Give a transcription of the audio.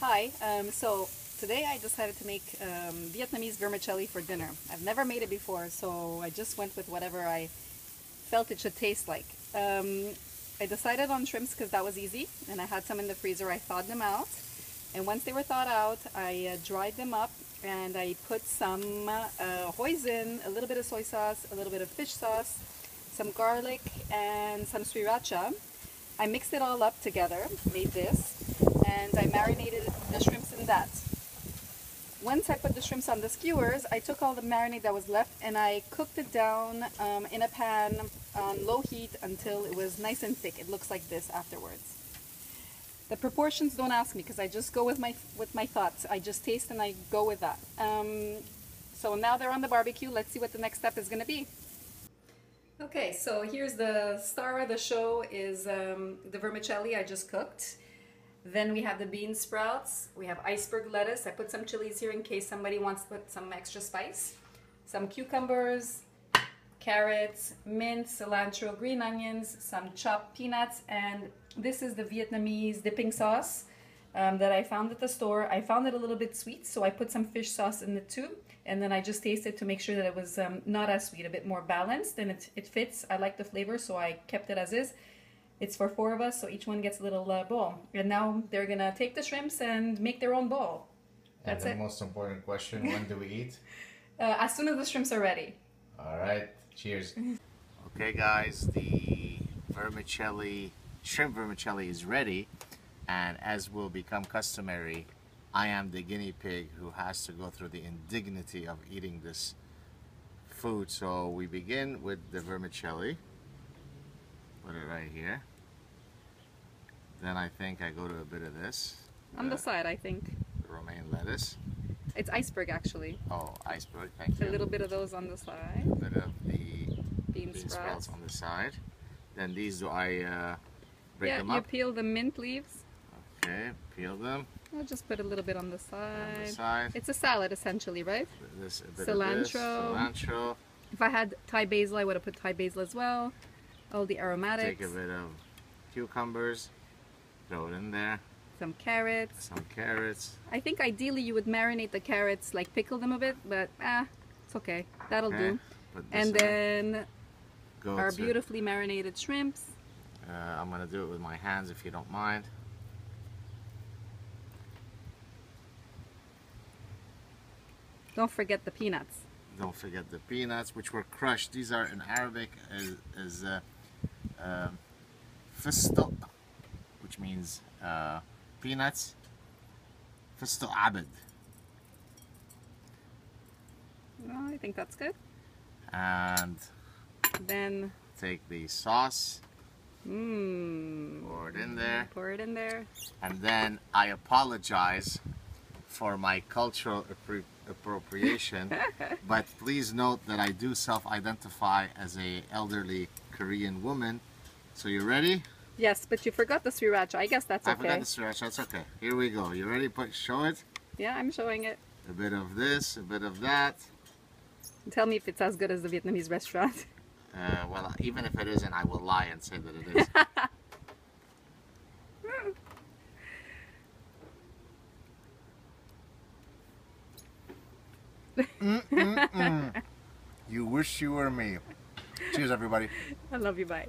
Hi, um, so today I decided to make um, Vietnamese vermicelli for dinner. I've never made it before, so I just went with whatever I felt it should taste like. Um, I decided on shrimps because that was easy, and I had some in the freezer. I thawed them out, and once they were thawed out, I uh, dried them up and I put some uh, hoisin, a little bit of soy sauce, a little bit of fish sauce, some garlic, and some sriracha. I mixed it all up together, made this, and I marinated the shrimps in that. Once I put the shrimps on the skewers, I took all the marinade that was left and I cooked it down um, in a pan on low heat until it was nice and thick. It looks like this afterwards. The proportions don't ask me because I just go with my with my thoughts. I just taste and I go with that. Um, so now they're on the barbecue. Let's see what the next step is going to be. Okay, so here's the star of the show is um, the vermicelli I just cooked. Then we have the bean sprouts. We have iceberg lettuce. I put some chilies here in case somebody wants to put some extra spice. Some cucumbers, carrots, mint, cilantro, green onions, some chopped peanuts, and this is the Vietnamese dipping sauce um, that I found at the store. I found it a little bit sweet, so I put some fish sauce in it too, and then I just tasted to make sure that it was um, not as sweet, a bit more balanced, and it, it fits. I like the flavor, so I kept it as is. It's for four of us, so each one gets a little uh, bowl. And now they're gonna take the shrimps and make their own bowl. That's and the it. most important question: When do we eat? Uh, as soon as the shrimps are ready. All right. Cheers. okay, guys. The vermicelli, shrimp vermicelli, is ready, and as will become customary, I am the guinea pig who has to go through the indignity of eating this food. So we begin with the vermicelli. Put it right here. Then I think I go to a bit of this. On the the- side, I think. the romaine lettuce. It's iceberg actually. Oh, iceberg. Thank you. A little bit of those on the side. A bit of the Bean, bean sprouts. sprouts on the side. Then these do I uh, break yeah, them you peel the mint leaves. Okay, peel them I'll just put a little bit on the side. on the side. It's a salad essentially, right? This, a bit of this, Cilantro. cilantro. If I had Thai basil, I would have put Thai basil as well. All the aromatics. Take a bit of cucumbers. Throw it in there. Some carrots. Some carrots. I think ideally you would marinate the carrots, like pickle them a bit, but ah, it's okay. That'll Okay. do. And then go our beautifully marinated shrimps. Uh, I'm gonna do it with my hands if you don't mind. Don't forget the peanuts. Don't forget the peanuts, which were crushed. These are in Arabic is, is uh, um, fisto, which means uh, peanuts. Fisto abed. Oh, I think that's good. And Then, take the sauce, mmm. pour it in there, Pour it in there. and then I apologize for my cultural appro- appropriation, but please note that I do self-identify as a elderly Korean woman. So you ready? Yes, but you forgot the sriracha. I guess that's okay. I forgot the sriracha. That's okay. Here we go. You ready? Put show it. Yeah, I'm showing it. A bit of this, a bit of that. Tell me if it's as good as the Vietnamese restaurant. Uh, well, even if it isn't, I will lie and say that it is. Mm-mm-mm. You wish you were me. Cheers, everybody. I love you. Bye.